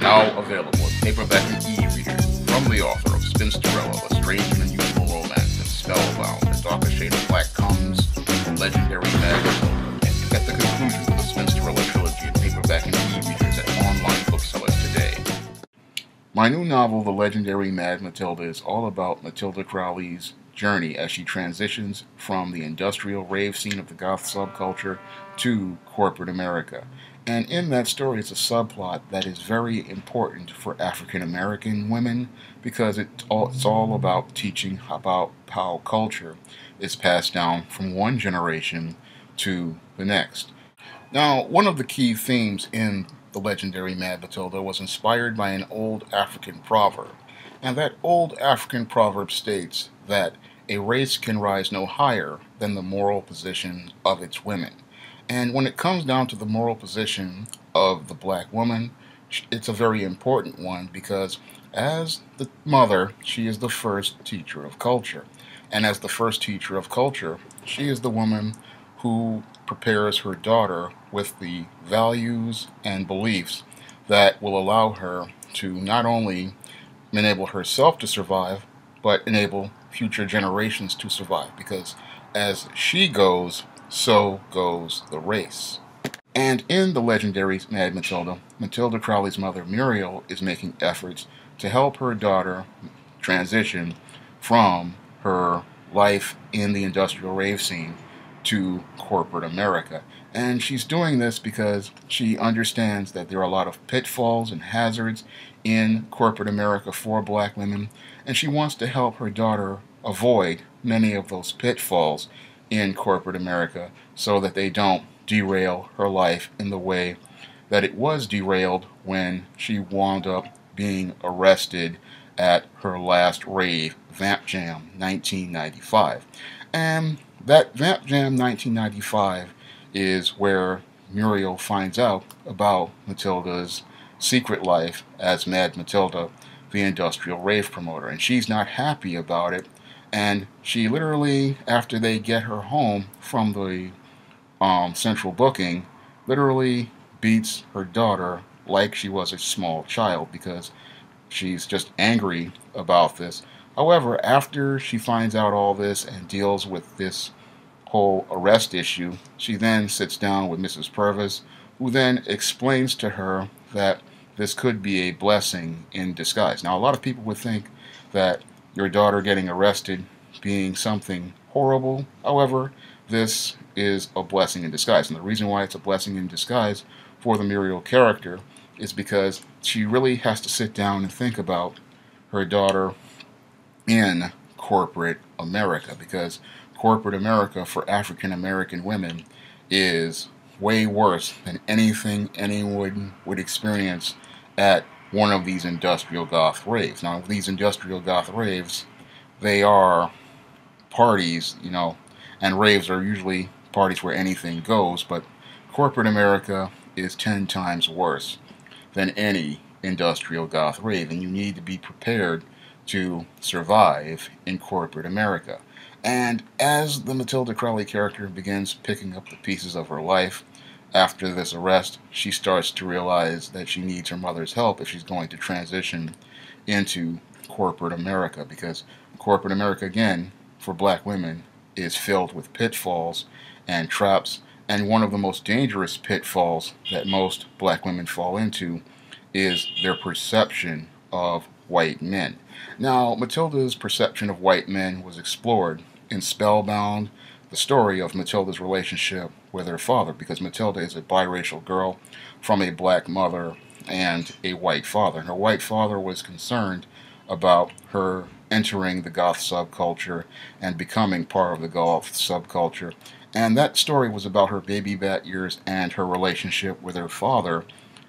Now available in paperback and e-reader from the author of Spinsterella, A Strange and Unusual Romance, and Spellbound, A Darker Shade of Black comes from legendary Mad Matilda. And get the conclusion of the Spinsterella trilogy in paperback and e-readers at online booksellers today. My new novel, The Legendary Mad Matilda, is all about Matilda Crowley's journey as she transitions from the industrial rave scene of the goth subculture to corporate America. And in that story it's a subplot that is very important for African American women because it's all, it's all about teaching about how culture is passed down from one generation to the next. Now, one of the key themes in the legendary Mad Matilda was inspired by an old African proverb. And that old African proverb states that a race can rise no higher than the moral position of its women. And when it comes down to the moral position of the black woman, it's a very important one because as the mother, she is the first teacher of culture. And as the first teacher of culture, she is the woman who prepares her daughter with the values and beliefs that will allow her to not only enable herself to survive, but enable future generations to survive because as she goes, so goes the race. And in the legendary Mad Matilda, Matilda Crowley's mother Muriel is making efforts to help her daughter transition from her life in the industrial rave scene to corporate America. And she's doing this because she understands that there are a lot of pitfalls and hazards in corporate America for black women, and she wants to help her daughter avoid many of those pitfalls in corporate America so that they don't derail her life in the way that it was derailed when she wound up being arrested at her last rave, Vamp Jam 1995. And that Vamp Jam 1995 is where Muriel finds out about Matilda's secret life as Mad Matilda, the industrial rave promoter. And she's not happy about it and she literally, after they get her home from the um, central booking, literally beats her daughter like she was a small child because she's just angry about this. However, after she finds out all this and deals with this whole arrest issue, she then sits down with Mrs. Purvis, who then explains to her that this could be a blessing in disguise. Now, a lot of people would think that your daughter getting arrested being something horrible. However, this is a blessing in disguise. And the reason why it's a blessing in disguise for the Muriel character is because she really has to sit down and think about her daughter in corporate America because corporate America for African American women is way worse than anything anyone would experience at one of these industrial goth raves. Now, these industrial goth raves, they are parties, you know, and raves are usually parties where anything goes, but corporate America is 10 times worse than any industrial goth rave, and you need to be prepared to survive in corporate America. And as the Matilda Crowley character begins picking up the pieces of her life, after this arrest, she starts to realize that she needs her mother's help if she's going to transition into corporate America because corporate America, again, for black women is filled with pitfalls and traps. And one of the most dangerous pitfalls that most black women fall into is their perception of white men. Now, Matilda's perception of white men was explored in Spellbound, the story of Matilda's relationship with her father, because Matilda is a biracial girl from a black mother and a white father. Her white father was concerned about her entering the goth subculture and becoming part of the goth subculture. And that story was about her baby bat years and her relationship with her father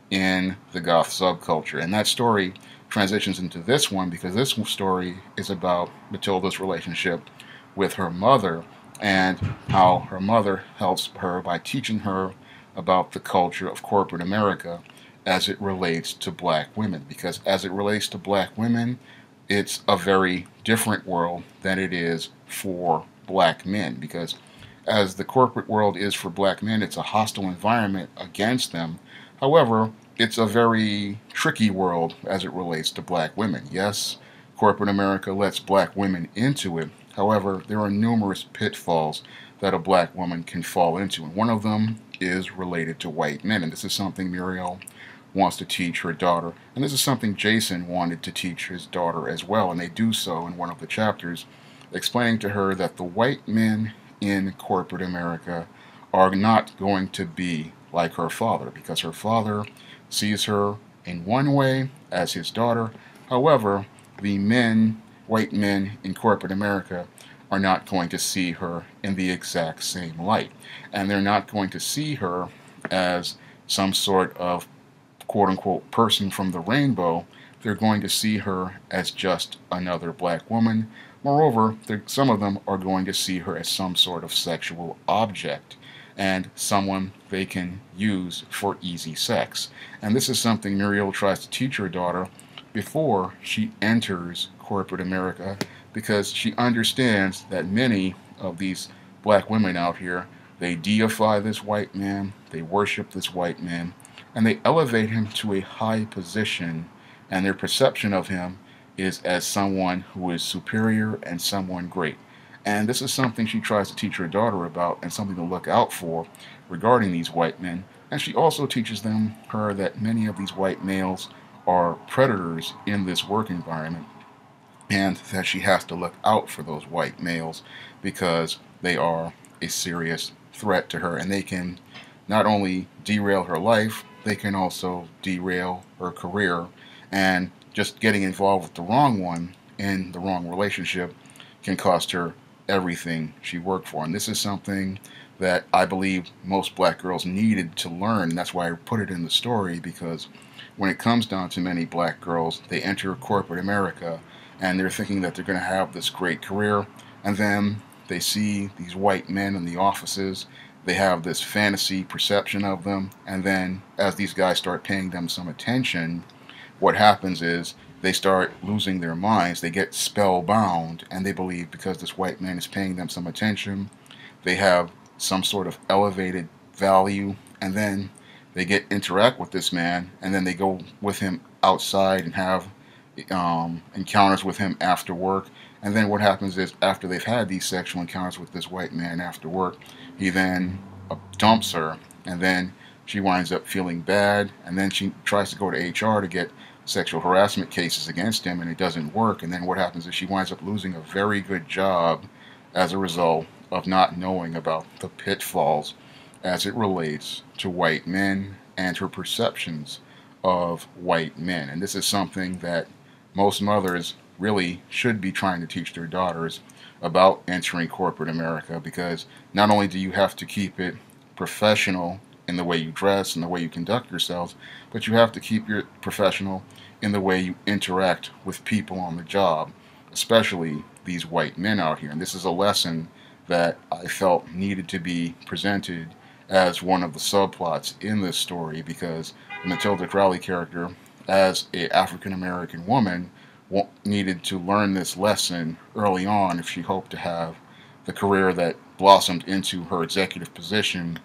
in the goth subculture. And that story transitions into this one because this story is about Matilda's relationship with her mother and how her mother helps her by teaching her about the culture of corporate America as it relates to black women. Because as it relates to black women, it's a very different world than it is for black men. Because as the corporate world is for black men, it's a hostile environment against them. However, it's a very tricky world as it relates to black women. Yes, corporate America lets black women into it. However, there are numerous pitfalls that a black woman can fall into, and one of them is related to white men. And this is something Muriel wants to teach her daughter. And this is something Jason wanted to teach his daughter as well, and they do so in one of the chapters, explaining to her that the white men in corporate America are not going to be like her father, because her father sees her in one way as his daughter. However, the men, white men in corporate America, are not going to see her in the exact same light. And they're not going to see her as some sort of quote unquote person from the rainbow. They're going to see her as just another black woman. Moreover, some of them are going to see her as some sort of sexual object and someone they can use for easy sex. And this is something Muriel tries to teach her daughter before she enters corporate America because she understands that many of these black women out here they deify this white man, they worship this white man, and they elevate him to a high position, and their perception of him is as someone who is superior and someone great. And this is something she tries to teach her daughter about and something to look out for regarding these white men. And she also teaches them her that many of these white males are predators in this work environment and that she has to look out for those white males because they are a serious threat to her and they can not only derail her life, they can also derail her career and just getting involved with the wrong one in the wrong relationship can cost her everything she worked for. And this is something that I believe most black girls needed to learn. That's why I put it in the story because when it comes down to many black girls, they enter corporate America and they're thinking that they're going to have this great career, and then they see these white men in the offices. They have this fantasy perception of them, and then as these guys start paying them some attention, what happens is they start losing their minds. They get spellbound, and they believe because this white man is paying them some attention, they have some sort of elevated value, and then they get interact with this man, and then they go with him outside and have um, encounters with him after work. And then what happens is after they've had these sexual encounters with this white man after work, he then uh, dumps her, and then she winds up feeling bad, and then she tries to go to HR to get sexual harassment cases against him, and it doesn't work. And then what happens is she winds up losing a very good job as a result of not knowing about the pitfalls as it relates to white men and her perceptions of white men. And this is something that most mothers really should be trying to teach their daughters about entering corporate America because not only do you have to keep it professional in the way you dress and the way you conduct yourselves, but you have to keep your professional in the way you interact with people on the job, especially these white men out here. And this is a lesson that I felt needed to be presented as one of the subplots in this story because Matilda Crowley character as a African American woman needed to learn this lesson early on if she hoped to have the career that blossomed into her executive position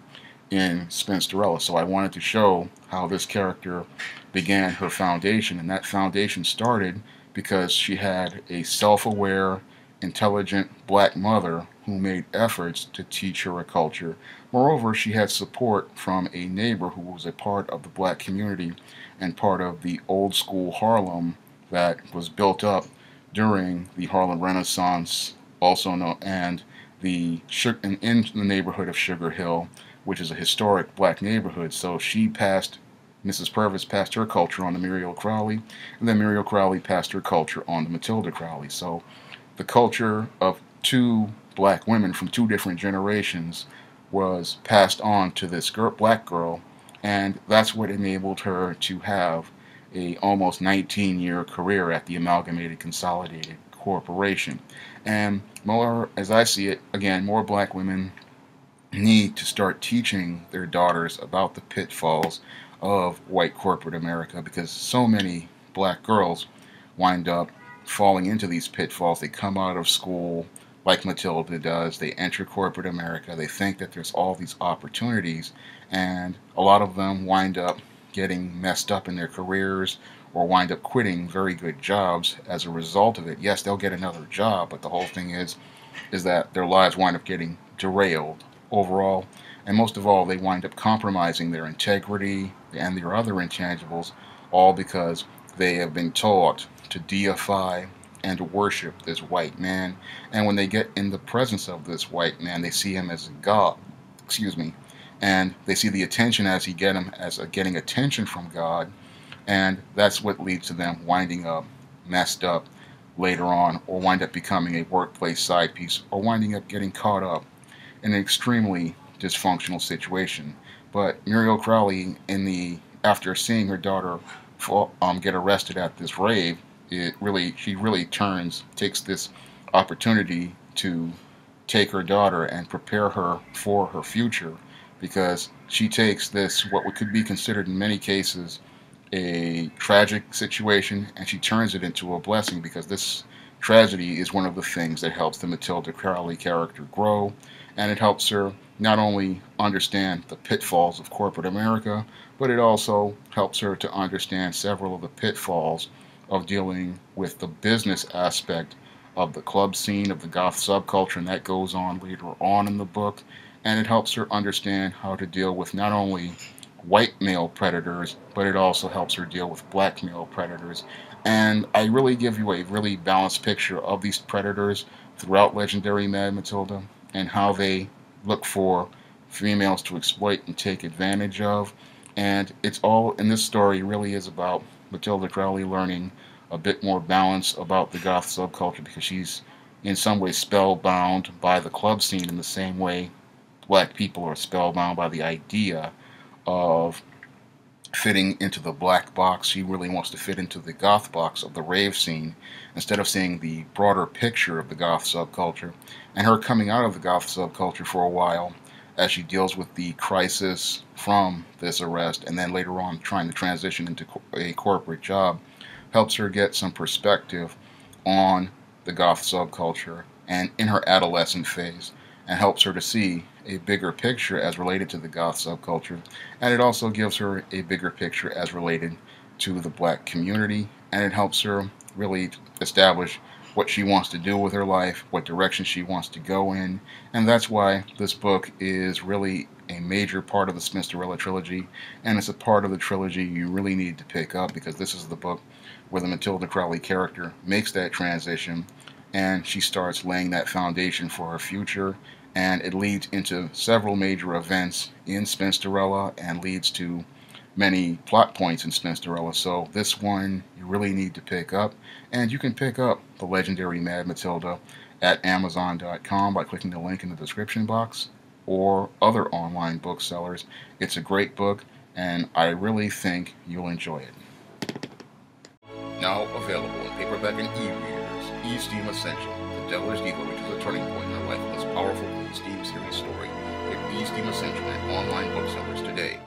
in Spinsterella. So I wanted to show how this character began her foundation, and that foundation started because she had a self-aware, intelligent black mother who made efforts to teach her a culture. Moreover, she had support from a neighbor who was a part of the black community and part of the old school Harlem that was built up during the Harlem Renaissance, also known and the in, in the neighborhood of Sugar Hill, which is a historic black neighborhood. So she passed, Mrs. Purvis passed her culture on to Muriel Crowley, and then Muriel Crowley passed her culture on to Matilda Crowley. So the culture of two black women from two different generations was passed on to this girl, black girl and that's what enabled her to have a almost 19 year career at the Amalgamated Consolidated Corporation. And more, as I see it, again, more black women need to start teaching their daughters about the pitfalls of white corporate America because so many black girls wind up falling into these pitfalls. They come out of school like Matilda does. They enter corporate America. They think that there's all these opportunities, and a lot of them wind up getting messed up in their careers or wind up quitting very good jobs as a result of it. Yes, they'll get another job, but the whole thing is is that their lives wind up getting derailed overall. And most of all, they wind up compromising their integrity and their other intangibles, all because they have been taught to deify and to worship this white man. And when they get in the presence of this white man, they see him as a god. Excuse me. And they see the attention as he get him as a, getting attention from God, and that's what leads to them winding up messed up later on, or wind up becoming a workplace side piece, or winding up getting caught up in an extremely dysfunctional situation. But Muriel Crowley, in the after seeing her daughter um, get arrested at this rave, it really she really turns takes this opportunity to take her daughter and prepare her for her future because she takes this what could be considered in many cases a tragic situation and she turns it into a blessing because this tragedy is one of the things that helps the Matilda Crowley character grow and it helps her not only understand the pitfalls of corporate America, but it also helps her to understand several of the pitfalls of dealing with the business aspect of the club scene, of the goth subculture, and that goes on later on in the book. And it helps her understand how to deal with not only white male predators, but it also helps her deal with black male predators. And I really give you a really balanced picture of these predators throughout Legendary Mad Matilda and how they look for females to exploit and take advantage of. And it's all in this story really is about Matilda Crowley learning a bit more balance about the goth subculture because she's in some way spellbound by the club scene in the same way black people are spellbound by the idea of fitting into the black box. She really wants to fit into the goth box of the rave scene instead of seeing the broader picture of the goth subculture. And her coming out of the goth subculture for a while as she deals with the crisis from this arrest and then later on trying to transition into a corporate job helps her get some perspective on the goth subculture and in her adolescent phase and helps her to see a bigger picture as related to the goth subculture. And it also gives her a bigger picture as related to the black community. And it helps her really establish what she wants to do with her life, what direction she wants to go in, and that's why this book is really a major part of the Spinsterella trilogy, and it's a part of the trilogy you really need to pick up because this is the book where the Matilda Crowley character makes that transition and she starts laying that foundation for her future and it leads into several major events in Spinsterella and leads to many plot points in Spinsterella. So this one you really need to pick up, and you can pick up the legendary Mad Matilda at Amazon.com by clicking the link in the description box or other online booksellers. It's a great book, and I really think you'll enjoy it. Now available in paperback and e-readers, E-Steam Ascension, The Devil's Diva reaches a turning point in her life with this powerful E-Steam series story. Get E-Steam Ascension at online booksellers today.